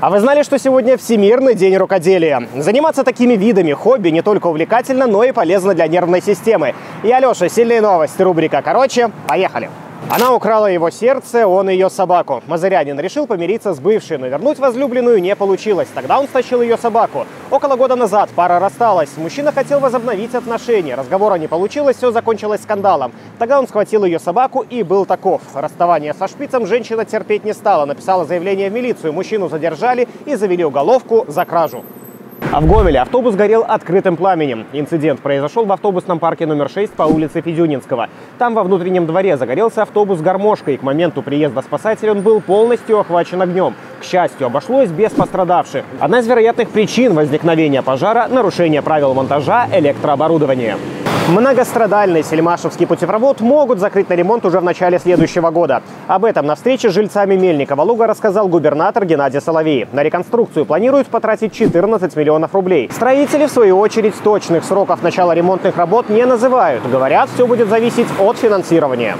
А вы знали, что сегодня Всемирный день рукоделия? Заниматься такими видами хобби не только увлекательно, но и полезно для нервной системы. Я Леша, сильные новости, рубрика «Короче». Поехали! Она украла его сердце, он ее собаку. Мазырянин решил помириться с бывшей, но вернуть возлюбленную не получилось. Тогда он стащил ее собаку. Около года назад пара рассталась. Мужчина хотел возобновить отношения. Разговора не получилось, все закончилось скандалом. Тогда он схватил ее собаку и был таков. Расставание со шпицем женщина терпеть не стала. Написала заявление в милицию. Мужчину задержали и завели уголовку за кражу. А в Гомеле автобус горел открытым пламенем. Инцидент произошел в автобусном парке номер 6 по улице Федюнинского. Там во внутреннем дворе загорелся автобус с гармошкой. К моменту приезда спасателей он был полностью охвачен огнем. К счастью, обошлось без пострадавших. Одна из вероятных причин возникновения пожара – нарушение правил монтажа электрооборудования. Многострадальный Сельмашевский путепровод могут закрыть на ремонт уже в начале следующего года. Об этом на встрече с жильцами Мельникова Луга рассказал губернатор Геннадий Соловей. На реконструкцию планируют потратить 14 миллионов рублей. Строители, в свою очередь, точных сроков начала ремонтных работ не называют. Говорят, все будет зависеть от финансирования.